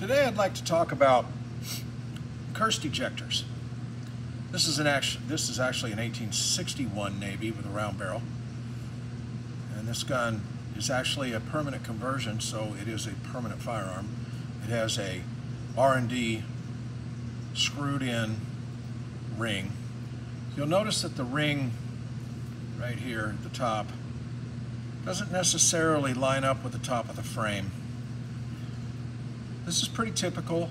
Today I'd like to talk about Kirst ejectors. This is an action, this is actually an 1861 Navy with a round barrel. And this gun is actually a permanent conversion, so it is a permanent firearm. It has a R&D screwed in ring. You'll notice that the ring right here at the top doesn't necessarily line up with the top of the frame. This is pretty typical.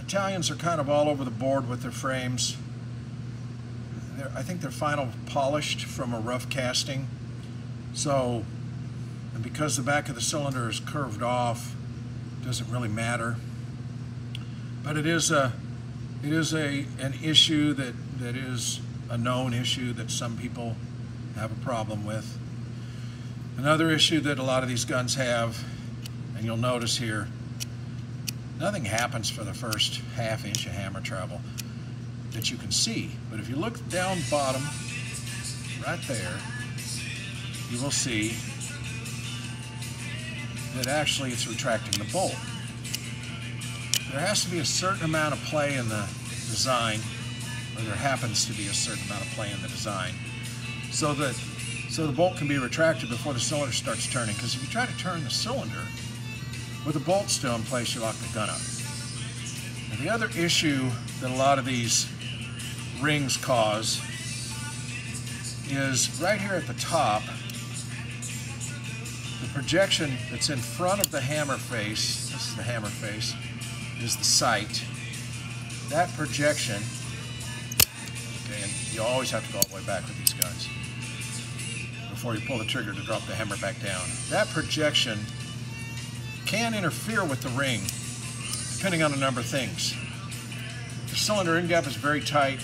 Italians are kind of all over the board with their frames. They're, I think they're final polished from a rough casting. So, and because the back of the cylinder is curved off, doesn't really matter. But it is a, it is a, an issue that, that is a known issue that some people have a problem with. Another issue that a lot of these guns have, and you'll notice here, nothing happens for the first half inch of hammer travel that you can see. But if you look down bottom, right there, you will see that actually it's retracting the bolt. There has to be a certain amount of play in the design, or there happens to be a certain amount of play in the design, so that so the bolt can be retracted before the cylinder starts turning. Because if you try to turn the cylinder with a bolt still in place, you lock the gun up. And the other issue that a lot of these rings cause is right here at the top, the projection that's in front of the hammer face, this is the hammer face, is the sight. That projection, okay, and you always have to go all the way back with these guns before you pull the trigger to drop the hammer back down. That projection can interfere with the ring, depending on a number of things. The cylinder end gap is very tight,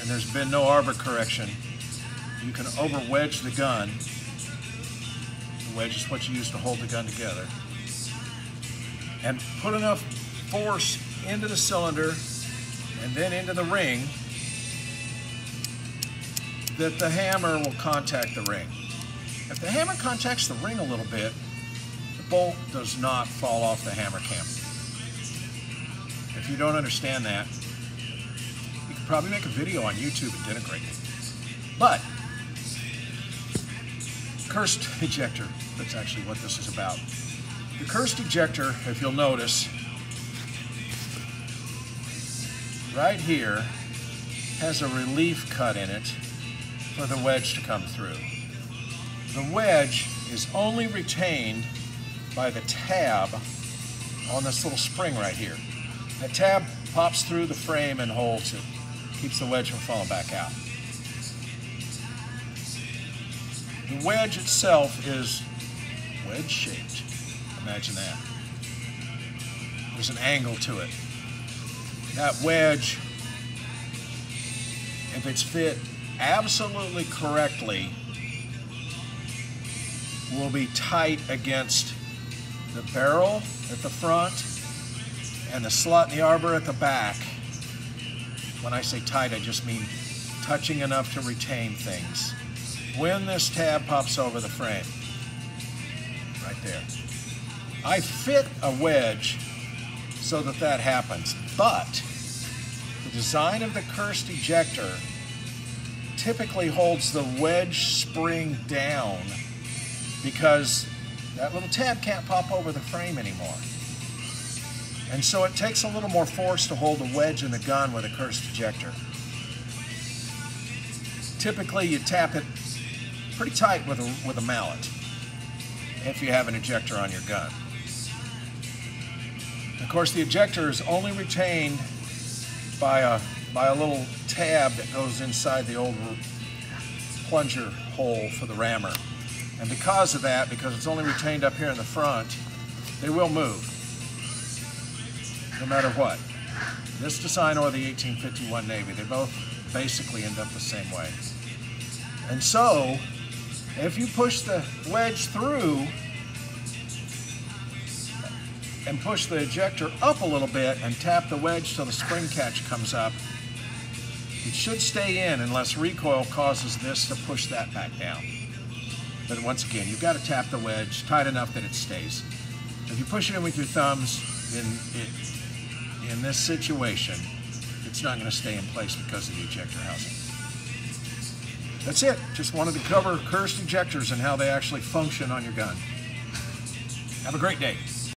and there's been no arbor correction. You can over wedge the gun. The wedge is what you use to hold the gun together. And put enough force into the cylinder and then into the ring that the hammer will contact the ring. If the hammer contacts the ring a little bit, bolt does not fall off the hammer cam. If you don't understand that, you could probably make a video on YouTube and denigrate it. But, Kirst ejector, that's actually what this is about. The Kirst ejector, if you'll notice, right here, has a relief cut in it for the wedge to come through. The wedge is only retained by the tab on this little spring right here. That tab pops through the frame and holds it, keeps the wedge from falling back out. The wedge itself is wedge shaped. Imagine that. There's an angle to it. That wedge, if it's fit absolutely correctly will be tight against the barrel at the front and the slot in the arbor at the back. When I say tight, I just mean touching enough to retain things. When this tab pops over the frame, right there, I fit a wedge so that that happens, but the design of the Kirst ejector typically holds the wedge spring down because that little tab can't pop over the frame anymore. And so it takes a little more force to hold the wedge in the gun with a Kirst ejector. Typically you tap it pretty tight with a, with a mallet if you have an ejector on your gun. Of course the ejector is only retained by a by a little tab that goes inside the old plunger hole for the rammer. And because of that, because it's only retained up here in the front, they will move, no matter what. This design or the 1851 Navy, they both basically end up the same way. And so, if you push the wedge through and push the ejector up a little bit and tap the wedge till the spring catch comes up, it should stay in unless recoil causes this to push that back down. But once again, you've got to tap the wedge tight enough that it stays. If you push it in with your thumbs, then it, in this situation, it's not going to stay in place because of the ejector housing. That's it. Just wanted to cover Kirst ejectors and how they actually function on your gun. Have a great day.